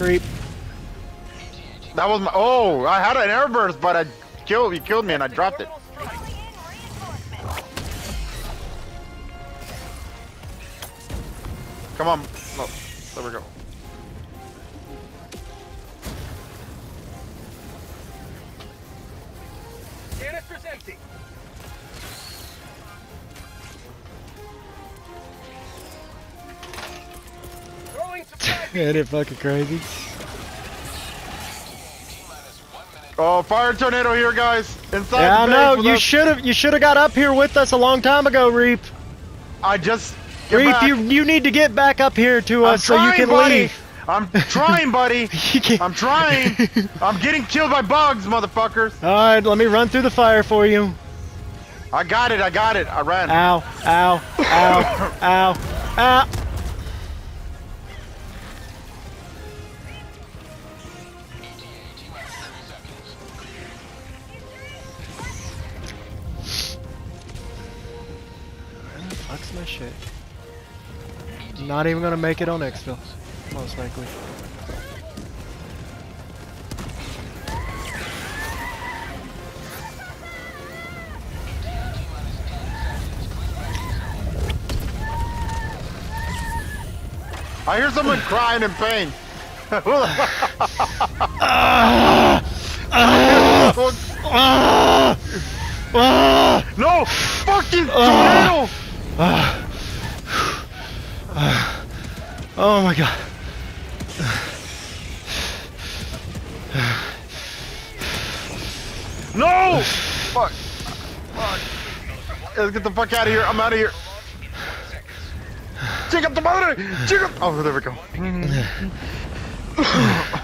Creep. That was my. Oh, I had an airburst, but I killed. You killed me, and I dropped it. Come on. No. There we go. Canister's empty. Ain't it fucking crazy? Oh, fire tornado here, guys. Inside Yeah, I the know. base with You should have. You should have got up here with us a long time ago, Reap. I just. Reap, back. you you need to get back up here to I'm us so you can buddy. leave. I'm trying, buddy. I'm trying. I'm getting killed by bugs, motherfuckers. All right, let me run through the fire for you. I got it. I got it. I ran. Ow! Ow! Ow! ow! Ow! Where the fuck's my shit? Not even gonna make it on exfil, most likely. I hear someone crying in pain. Ah! Ah! no! Fucking tornado! Ah. Ah. Ah. Oh my god. No! Fuck. Fuck. Let's get the fuck out of here. I'm out of here. Check up the motor! Check up! Oh, there we go.